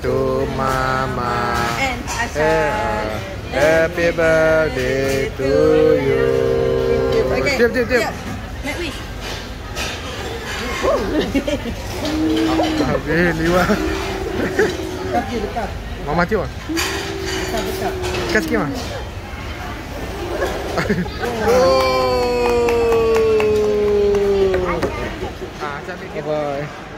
to Mama. And Eh, Happy birthday to you. Okay. Tiup, tiup, tiup. Make wish. Habis liwa. Kaki dekat. Mama tiup. Dekat dekat. Dekat sikit mah. oh. Ah, sampai. Bye bye.